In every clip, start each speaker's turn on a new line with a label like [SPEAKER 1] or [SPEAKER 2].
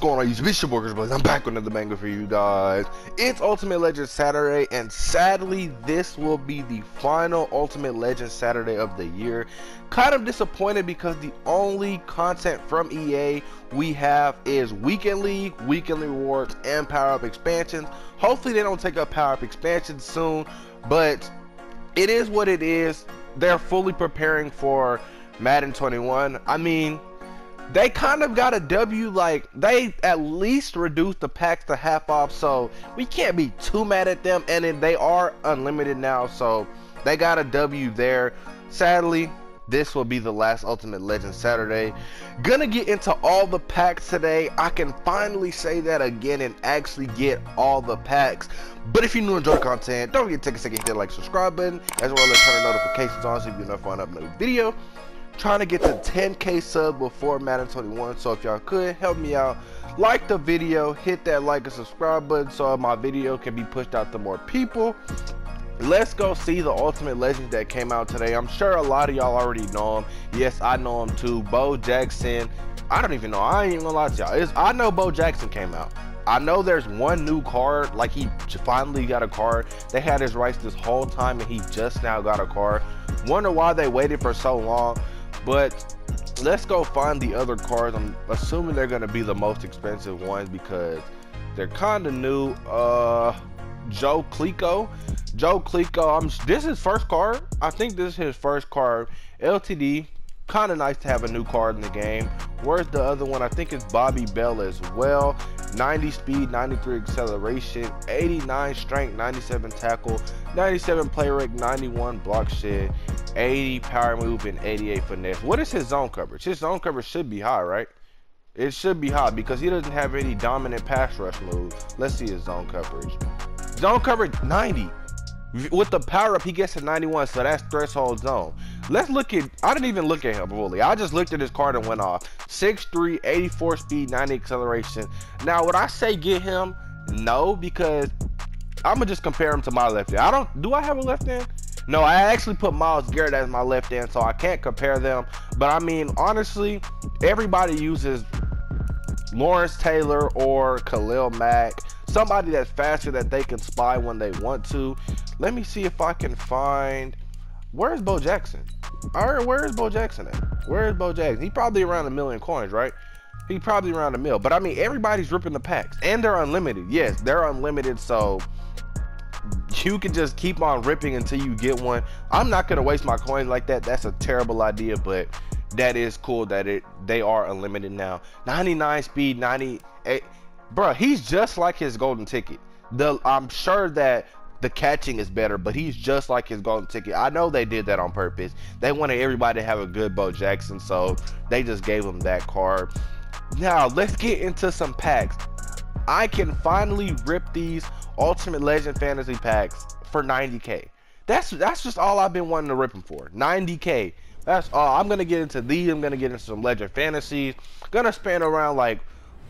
[SPEAKER 1] going on YouTube? It's your Burgers Boys. I'm back with another manga for you guys. It's Ultimate Legend Saturday, and sadly, this will be the final Ultimate Legend Saturday of the year. Kind of disappointed because the only content from EA we have is Weekend League, Weekend Rewards, and Power Up Expansions. Hopefully, they don't take up Power Up Expansions soon, but it is what it is. They're fully preparing for Madden 21. I mean, they kind of got a W. Like they at least reduced the packs to half off, so we can't be too mad at them. And then they are unlimited now, so they got a W there. Sadly, this will be the last Ultimate Legend Saturday. Gonna get into all the packs today. I can finally say that again and actually get all the packs. But if you new enjoy content, don't forget to take a second hit like subscribe button as well as turn the notifications on so you I upload a new video trying to get to 10k sub before Madden 21 so if y'all could help me out like the video hit that like and subscribe button so my video can be pushed out to more people. Let's go see the ultimate legends that came out today. I'm sure a lot of y'all already know him yes i know him too. Bo jackson. I don't even know. I ain't even gonna lie to y'all. It's, i know bo jackson came out. I know there's one new card, like he finally got a card. They had his rights this whole time and he just now got a card. Wonder why they waited for so long. But let's go find the other cards. I'm assuming they're gonna be the most expensive ones because they're kind of new. Uh, Joe Klecko. Joe Klecko. I'm. This is first card. I think this is his first card. LTD. Kind of nice to have a new card in the game. Where's the other one? I think it's Bobby Bell as well. 90 speed, 93 acceleration, 89 strength, 97 tackle, 97 play rate, 91 block shed, 80 power move, and 88 finesse. What is his zone coverage? His zone coverage should be high, right? It should be high because he doesn't have any dominant pass rush moves. Let's see his zone coverage. Zone coverage 90. With the power up, he gets to 91, so that's threshold zone. Let's look at, I didn't even look at him fully. I just looked at his card and went off. 6'3", 84 speed, 90 acceleration. Now, would I say get him? No, because I'm going to just compare him to my left hand. I don't, do I have a left hand? No, I actually put Myles Garrett as my left hand, so I can't compare them. But I mean, honestly, everybody uses Lawrence Taylor or Khalil Mack. Somebody that's faster that they can spy when they want to. Let me see if I can find. Where's Bo Jackson? All right, where's Bo Jackson at? Where's Bo Jackson? He probably around a million coins, right? He probably around a mil. But I mean, everybody's ripping the packs, and they're unlimited. Yes, they're unlimited. So you can just keep on ripping until you get one. I'm not gonna waste my coins like that. That's a terrible idea, but that is cool that it they are unlimited now. 99 speed, 98. Bro, he's just like his golden ticket. The I'm sure that the catching is better, but he's just like his golden ticket. I know they did that on purpose. They wanted everybody to have a good Bo Jackson, so they just gave him that card. Now let's get into some packs. I can finally rip these Ultimate Legend Fantasy packs for 90k. That's that's just all I've been wanting to rip them for. 90k. That's all. I'm gonna get into these. I'm gonna get into some Legend Fantasies. Gonna spend around like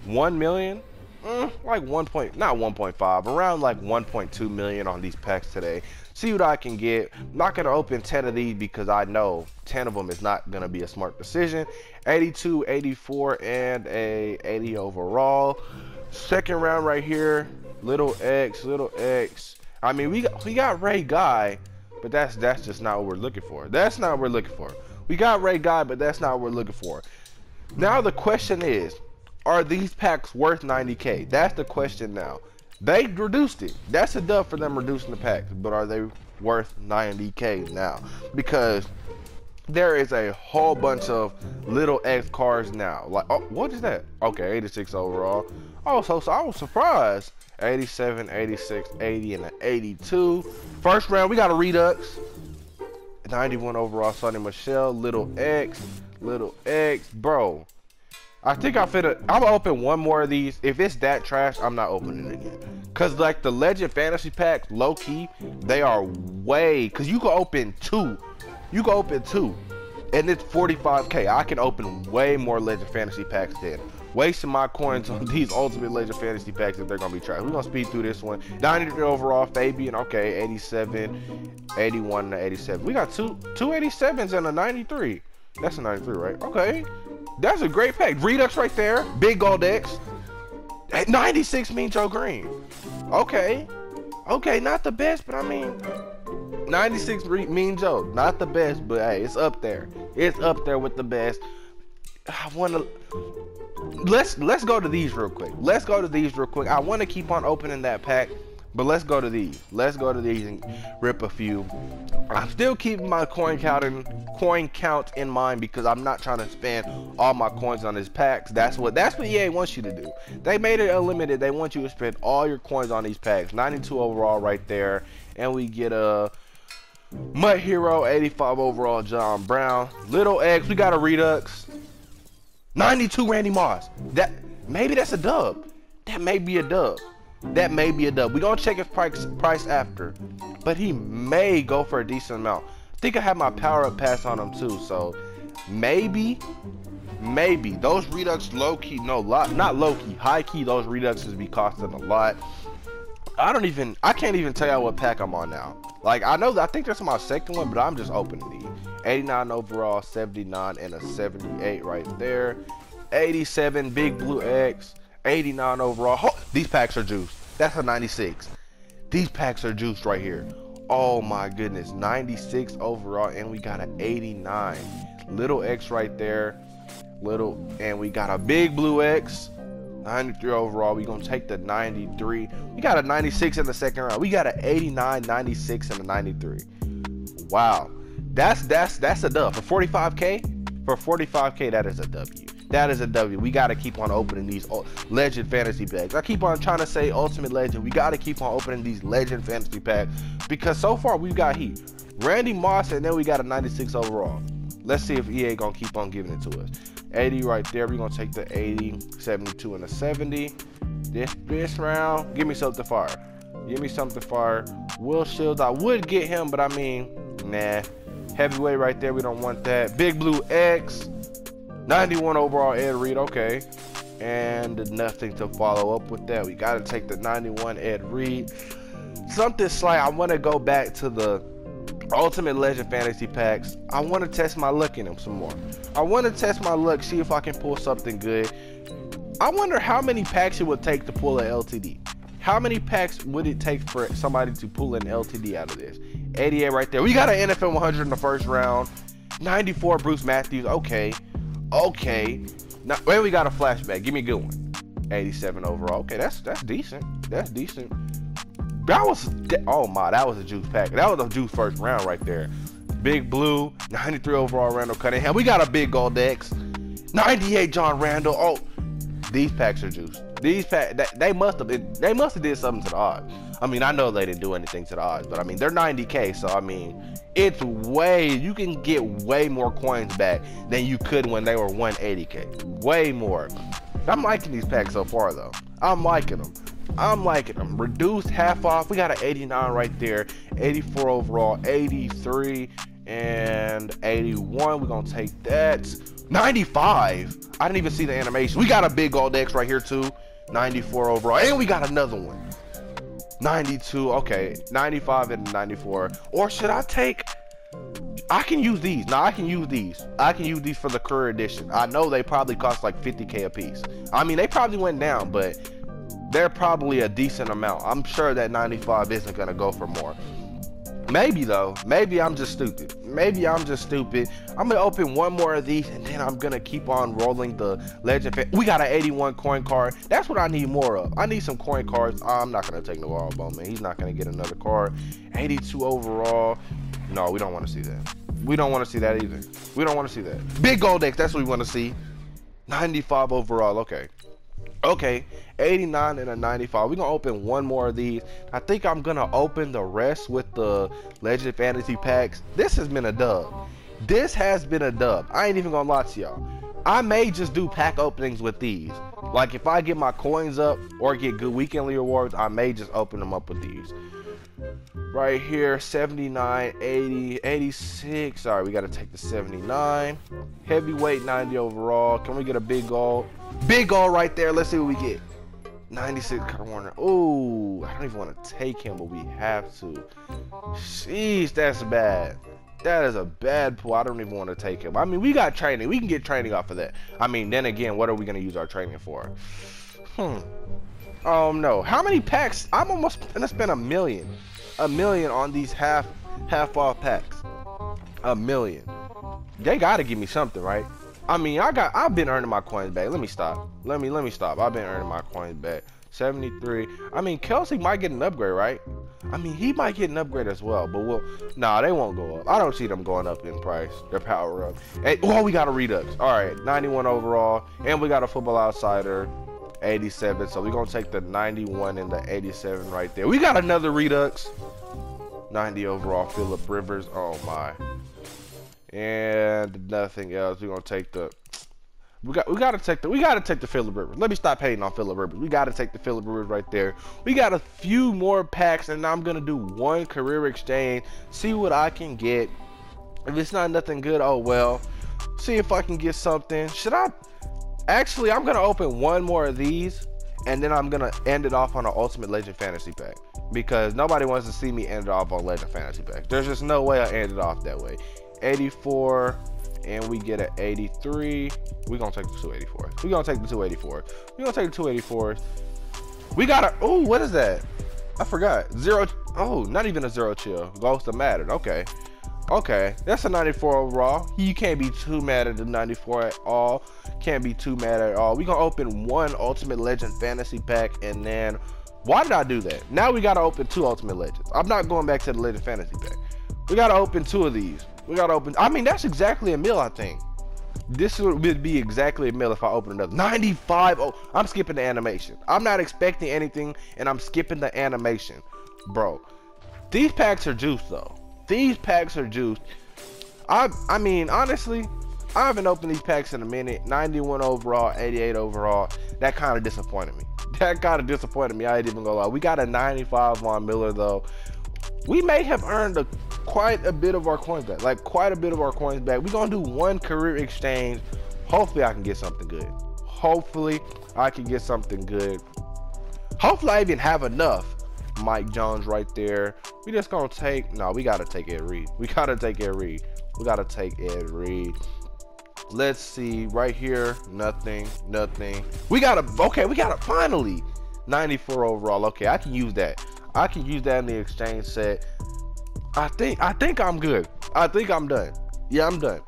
[SPEAKER 1] one million, mm, like one point, not 1.5, around like 1.2 million on these packs today. See what I can get. Not gonna open 10 of these because I know 10 of them is not gonna be a smart decision. 82, 84, and a 80 overall. Second round right here, little X, little X. I mean, we got, we got Ray Guy, but that's that's just not what we're looking for. That's not what we're looking for. We got Ray Guy, but that's not what we're looking for. Now the question is, are these packs worth 90k? That's the question now. They reduced it. That's a dub for them reducing the packs, but are they worth 90k now? Because there is a whole bunch of little X cards now. Like, oh, what is that? Okay, 86 overall. Oh, so, so I was surprised. 87, 86, 80, and an 82. First round, we got a Redux. 91 overall, Sony Michel, Little X, Little X. Bro, I think I fit. A, I'm gonna open one more of these. If it's that trash, I'm not opening it again. Cause like the Legend Fantasy packs, low key, they are way. Cause you can open two you can open two, and it's 45k. I can open way more Legend Fantasy packs than wasting my coins on these Ultimate Legend Fantasy packs if they're gonna be trash. We're gonna speed through this one. 93 overall, Fabian. Okay, 87, 81, and 87. We got two two 87s and a 93. That's a 93, right? Okay. That's a great pack. Redux right there. Big Gold X. At 96 mean Joe Greene. Okay. Okay, not the best, but I mean, 96 Mean Joe, not the best, but hey, it's up there. It's up there with the best. I want to let's let's go to these real quick. Let's go to these real quick. I want to keep on opening that pack, but let's go to these. Let's go to these and rip a few. I'm still keeping my coin count in coin count in mind because I'm not trying to spend all my coins on these packs. That's what that's what EA wants you to do. They made it unlimited. They want you to spend all your coins on these packs. 92 overall right there, and we get a MUT Hero 85 overall John Brown. Little X, we got a Redux. 92 Randy Moss. That maybe that's a dub. That may be a dub. That may be a dub. We gonna check his price price after, but he may go for a decent amount. I think I have my power up pass on him too, so maybe, maybe those redux low key, no, lot, not low key, high key. Those reduxes be costing a lot. I don't even, I can't even tell you what pack I'm on now. Like I know, I think that's my second one, but I'm just opening these. 89 overall, 79 and a 78 right there. 87 Big Blue X, 89 overall. these packs are juiced. That's a 96. These packs are juiced right here. Oh my goodness, 96 overall, and we got an 89. Little X right there. Little, and we got a big blue X. 93 overall. we gonna take the 93. We got a 96 in the second round. We got an 89, 96, and a 93. Wow. That's that's that's a dub. For 45k, for 45k, that is a W. That is a W. We got to keep on opening these legend fantasy packs. I keep on trying to say ultimate legend. We got to keep on opening these legend fantasy packs because so far we've got Heat, Randy Moss, and then we got a 96 overall. Let's see if EA gonna keep on giving it to us. 80 right there. We're gonna take the 80, 72, and a 70. This this round, give me something fire. Give me something fire. Will Shields, I would get him, but I mean, nah. Heavyweight right there, we don't want that. Big Blue X, 91 overall Ed Reed, okay. And nothing to follow up with that. We got to take the 91 Ed Reed. Something slight, I want to go back to the Ultimate Legend Fantasy Packs. I want to test my luck in them some more. I want to test my luck, see if I can pull something good. I wonder how many packs it would take to pull an LTD. How many packs would it take for somebody to pull an LTD out of this? 88 right there. We got an NFL 100 in the first round. 94 Bruce Matthews. Okay. Okay. Now, when we got a flashback. Give me a good one. 87 overall. Okay, that's that's decent. That's decent. That was oh my, that was a juice pack. That was a juice first round right there. Big blue, 93 overall Randall Cunningham. We got a big gold X. 98 John Randle. Oh, these packs are juice. These pack they must have they must have did something to the odds. I mean, I know they didn't do anything to the odds, but I mean they're 90k, so I mean it's way you can get way more coins back than you could when they were 180k. Way more. I'm liking these packs so far though. I'm liking them. I'm liking them. Reduced half off. We got an 89 right there. 84 overall. 83 and 81. We're gonna take that. 95. I didn't even see the animation. We got a big gold X right here too. 94 overall. And we got another one. 92. Okay. 95 and 94. Or should I take... I can use these. Now I can use these. I can use these for the career edition. I know they probably cost like 50k a piece. I mean, they probably went down, but they're probably a decent amount. I'm sure that 95 isn't going to go for more. Maybe though. Maybe I'm just stupid. Maybe I'm just stupid. I'm gonna open one more of these and then I'm gonna keep on rolling the legend. We got an 81 coin card. That's what I need more of. I need some coin cards. I'm not gonna take NaVorro Bowman. He's not gonna get another card. 82 overall. No, we don't want to see that. We don't want to see that either. We don't want to see that. Big gold X. That's what we want to see. 95 overall. Okay. Okay, 89 and a 95. We're gonna open one more of these. I think I'm gonna open the rest with the Legend Fantasy packs. This has been a dub. This has been a dub. I ain't even gonna lie to y'all. I may just do pack openings with these. Like if I get my coins up or get good weekly rewards, I may just open them up with these. Right here, 79, 80, 86. All right, we got to take the 79. Heavyweight, 90 overall. Can we get a big goal? Big goal right there. Let's see what we get. 96 Kurt Warner. Oh, I don't even want to take him, but we have to. Jeez, that's bad. That is a bad pull. I don't even want to take him. I mean, we got training. We can get training off of that. I mean, then again, what are we going to use our training for? Hmm. Oh no. How many packs? I'm almost gonna spend a million. A million on these half half off packs. A million. They gotta give me something, right? I mean, I got I've been earning my coins back. Let me stop. Let me let me stop. I've been earning my coins back. 73. I mean, Kelce might get an upgrade, right? I mean, he might get an upgrade as well, but we'll. Nah, they won't go up. I don't see them going up in price. Their power up. Oh, we got a Redux. All right, 91 overall, and we got a Football Outsider, 87. So we're gonna take the 91 and the 87 right there. We got another Redux. 90 overall, Philip Rivers. Oh my. And nothing else. We're gonna take the we got we gotta take the we gotta take the Philip Rivers. Let me stop hating on Philip Rivers. We gotta take the Philip Rivers right there. We got a few more packs, and I'm gonna do one career exchange. See what I can get. If it's not nothing good, oh well. See if I can get something. Should I? Actually, I'm gonna open one more of these, and then I'm gonna end it off on an Ultimate Legend Fantasy pack because nobody wants to see me end it off on Legend Fantasy pack. There's just no way I end it off that way. 84 and we get an 83. We're gonna take the 284. We're gonna take the 284. We're gonna take the 284. We got a oh, what is that? I forgot. Zero oh, not even a zero chill. Ghost of Madden. Okay. Okay, that's a 94 overall. You can't be too mad at the 94 at all. Can't be too mad at all. We're gonna open one Ultimate Legend Fantasy Pack and then why did I do that? Now we gotta open two Ultimate Legends. I'm not going back to the Legend Fantasy Pack. We gotta open two of these. We gotta open. I mean, that's exactly a mill, I think. This would be exactly a mill if I open another. 95. Oh, I'm skipping the animation. I'm not expecting anything, and I'm skipping the animation, bro. These packs are juiced though. These packs are juiced. I I mean, honestly, I haven't opened these packs in a minute. 91 overall, 88 overall. That kind of disappointed me. That kind of disappointed me. I ain't even gonna lie. We got a 95 Von Miller though. We may have earned a quite a bit of our coins back. Like quite a bit of our coins back. We're gonna do one career exchange. Hopefully I can get something good. Hopefully I can get something good. Hopefully I even have enough. Mike Jones right there. We just gonna take no, we gotta take Ed Reed. We gotta take Ed Reed. We gotta take Ed Reed. Let's see right here. Nothing, nothing. We got a okay, we got a finally 94 overall. Okay, I can use that. I can use that in the exchange set. I think I think I'm good. I think I'm done. Yeah, I'm done.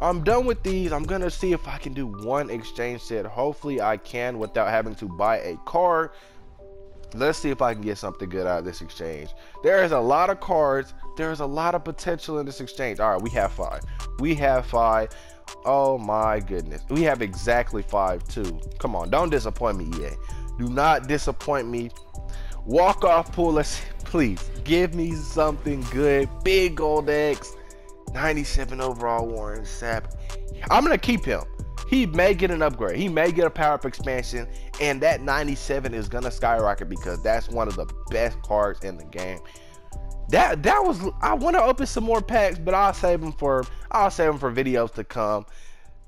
[SPEAKER 1] I'm done with these. I'm gonna see if I can do one exchange set. Hopefully I can without having to buy a card. Let's see if I can get something good out of this exchange. There is a lot of cards. There's a lot of potential in this exchange. All right, we have five. We have five. Oh my goodness. We have exactly five too. Come on, don't disappoint me, EA. Do not disappoint me. Walk off. Let's please give me something good. Big gold X, 97 overall Warren Sapp. I'm gonna keep him. He may get an upgrade. He may get a power up expansion, and that 97 is gonna skyrocket because that's one of the best cards in the game. That that was I want to open some more packs, but I'll save them for I'll save them for videos to come.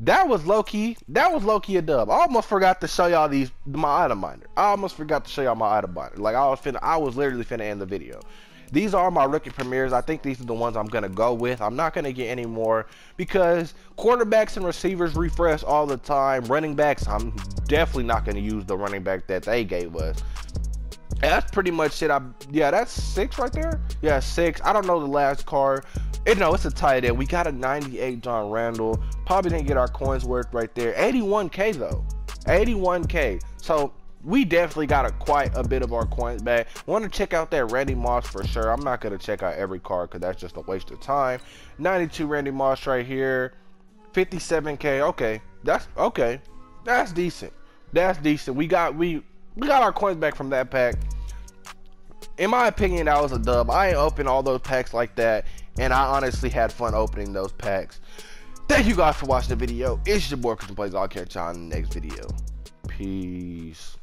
[SPEAKER 1] That was low key. That was low key a dub. I almost forgot to show y'all these my item binder. I almost forgot to show y'all my item binder. Like I was finna, I was literally finna end the video. These are my rookie premieres. I think these are the ones I'm gonna go with. I'm not gonna get any more because quarterbacks and receivers refresh all the time. Running backs, I'm definitely not gonna use the running back that they gave us. And that's pretty much it. I yeah, that's six right there. Yeah, six. I don't know the last card. No, it's a tight end. We got a 98 John Randle. Probably didn't get our coins worth right there. 81k though. 81k. So we definitely got a quite a bit of our coins back. Want to check out that Randy Moss for sure. I'm not gonna check out every card because that's just a waste of time. 92 Randy Moss right here. 57k. Okay, that's okay. That's decent. That's decent. We got we we got our coins back from that pack. In my opinion, that was a dub. I ain't open all those packs like that, and I honestly had fun opening those packs. Thank you guys for watching the video. It's your boy Christian Plays. I'll catch y'all in the next video. Peace.